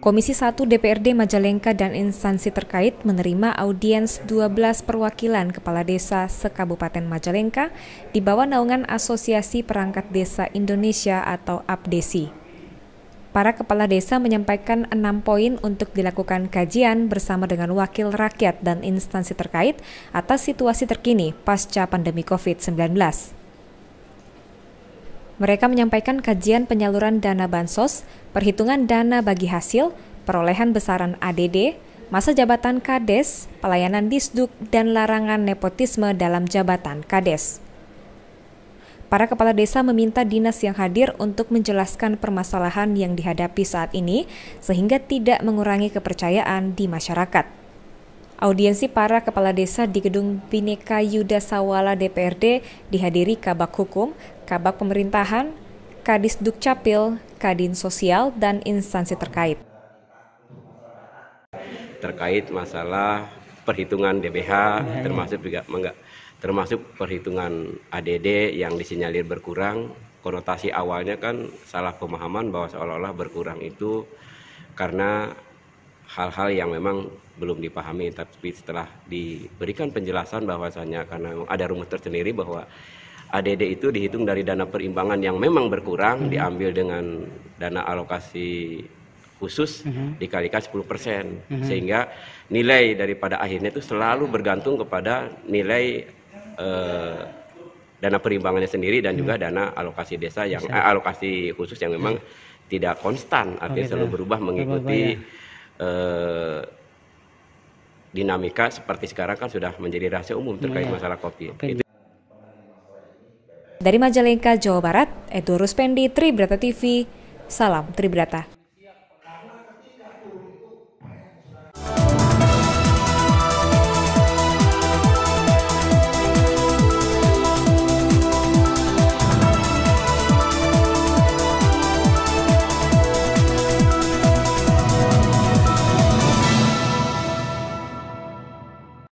Komisi 1 DPRD Majalengka dan instansi terkait menerima audiens 12 perwakilan kepala desa sekabupaten Majalengka di bawah naungan Asosiasi Perangkat Desa Indonesia atau APDESI. Para kepala desa menyampaikan enam poin untuk dilakukan kajian bersama dengan wakil rakyat dan instansi terkait atas situasi terkini pasca pandemi COVID-19. Mereka menyampaikan kajian penyaluran dana bansos, perhitungan dana bagi hasil, perolehan besaran ADD, masa jabatan Kades, pelayanan Disduk, dan larangan nepotisme dalam jabatan Kades. Para kepala desa meminta dinas yang hadir untuk menjelaskan permasalahan yang dihadapi saat ini, sehingga tidak mengurangi kepercayaan di masyarakat. Audiensi para kepala desa di Gedung Bineka Yuda Sawala DPRD dihadiri Kabak Hukum, Kabak Pemerintahan, Kadis Dukcapil, Kadin Sosial, dan instansi terkait. Terkait masalah perhitungan DBH, termasuk juga enggak, termasuk perhitungan ADD yang disinyalir berkurang, konotasi awalnya kan salah pemahaman bahwa seolah-olah berkurang itu karena hal-hal yang memang belum dipahami tapi setelah diberikan penjelasan bahwasanya karena ada rumus tersendiri bahwa ADD itu dihitung dari dana perimbangan yang memang berkurang hmm. diambil dengan dana alokasi khusus hmm. dikalikan 10 persen hmm. sehingga nilai daripada akhirnya itu selalu bergantung kepada nilai eh, dana perimbangannya sendiri dan hmm. juga dana alokasi desa yang eh, alokasi khusus yang memang hmm. tidak konstan artinya oh, gitu. selalu berubah mengikuti eh, dinamika seperti sekarang kan sudah menjadi rahasia umum terkait iya. masalah kopi. Okay. Itu dari Majalengka, Jawa Barat, Edo Ruspendi, Tribrata TV, Salam Tribrata.